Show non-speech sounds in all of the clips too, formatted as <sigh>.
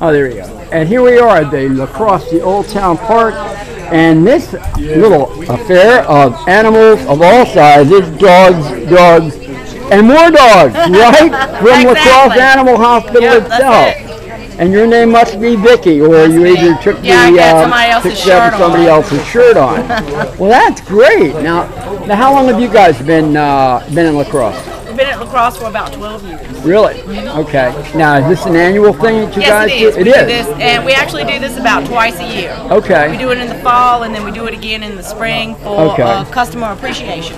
Oh, there you go. And here we are at the Lacrosse, the Old Town Park. And this little affair of animals of all sizes, dogs, dogs, and more dogs, <laughs> right? From Lacrosse Exactly. Animal Hospital Yep, itself. And your name must be Vicky, or you me. either took Yeah, the uh, somebody else's took shirt somebody on. else's shirt on. <laughs> well, that's great. Now, now, how long have you guys been uh, been in lacrosse? We've been at lacrosse for about 12 years. Really? Okay. Now, is this an annual thing that you Yes, guys it is. do? we do this, and we actually do this about twice a year. Okay. We do it in the fall, and then we do it again in the spring for Okay. uh, customer appreciation.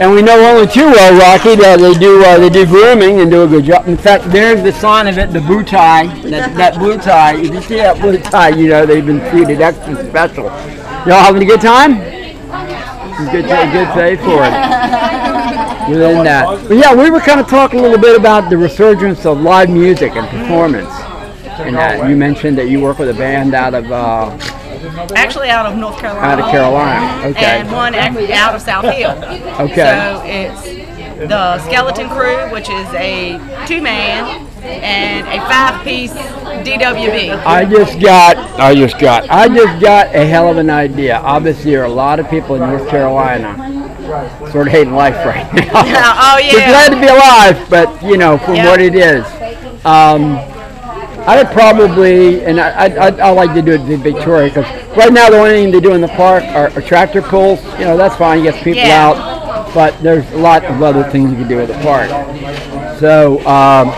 And we know only too well, Rocky, that they do uh, they do grooming and do a good job. In fact, there's the sign of it, the bow tie. That, that blue tie. If you see that blue tie, you know they've been treated extra special. Y'all having a good time? Good, good day for it. Within that, but yeah, we were kind of talking a little bit about the resurgence of live music and performance. And that you mentioned that you work with a band out of uh, Actually, out of North Carolina. out of Carolina. Okay. And one out of South Hill. Okay. So it's the Skeleton Crew, which is a two-man and a five-piece DWB. I just got, I just got, I just got a hell of an idea. Obviously, there are a lot of people in North Carolina sort of hating life right <laughs> now. Oh, They're glad to be alive, but you know, for Yeah. what it is. Um, I would probably, and I, I, I, I like to do it in Victoria because right now the only thing they do in the park are, are tractor pulls. You know, that's fine, gets people Yeah. out, but there's a lot of other things you can do at the park. So, um,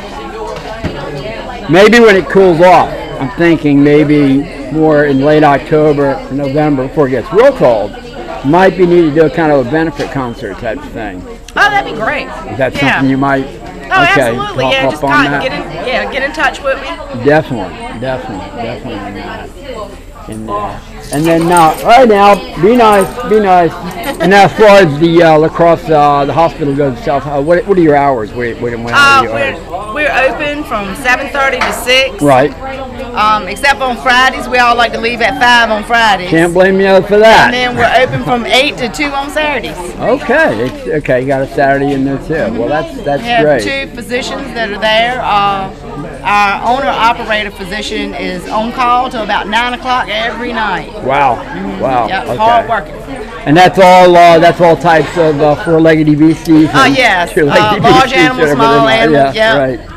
maybe when it cools off, I'm thinking maybe more in late October, November, before it gets real cold, might be needed to do a kind of a benefit concert type of thing. Oh, that'd be great. Is that yeah. something you might? Oh, okay, absolutely. pop Yeah, just on that? get in. Yeah, get in touch with me. Definitely, definitely, definitely. In that. And then now, right now, be nice, be nice. And as far as the uh, lacrosse, uh, the hospital goes itself, uh, what, what are your hours? What, what, when Uh, we're, we're open from 7:30 to 6. Right. Um, except on Fridays, we all like to leave at 5 on Fridays. Can't blame you for that. and then we're open from 8 to 2 on Saturdays. Okay, it's, okay, you got a Saturday in there too. Well, that's that's We have great. two physicians that are there. Uh, our owner operator physician is on call till about 9 o'clock every night. Wow, wow. Yep, okay. hard working. And that's all. Uh, that's all types of uh, four-legged beasties. Oh, and yes. Uh, large animals, small animals, Yeah, yep. right.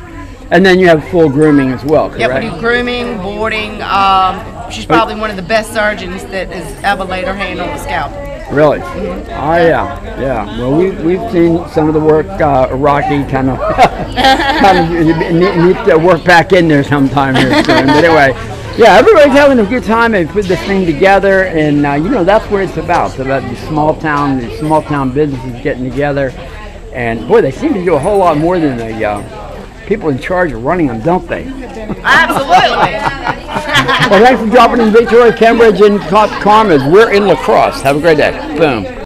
And then you have full grooming as well, correct? Yep, we do grooming, boarding. Um, she's probably one of the best surgeons that has ever laid her hand on the scalp. Really? Oh yeah, yeah. Well, we we've seen some of the work. Uh, Rocky kind of <laughs> kind of need, need to work back in there sometime here soon. But anyway, yeah, everybody's having a good time. and put this thing together, and uh, you know that's what it's about. It's about the small town, the small town businesses getting together, and boy, they seem to do a whole lot more than they. uh, people in charge of running them, don't they? Absolutely. Well, thanks for dropping in Victoria, Kenbridge, and Car- We're in lacrosse. Have a great day. Boom.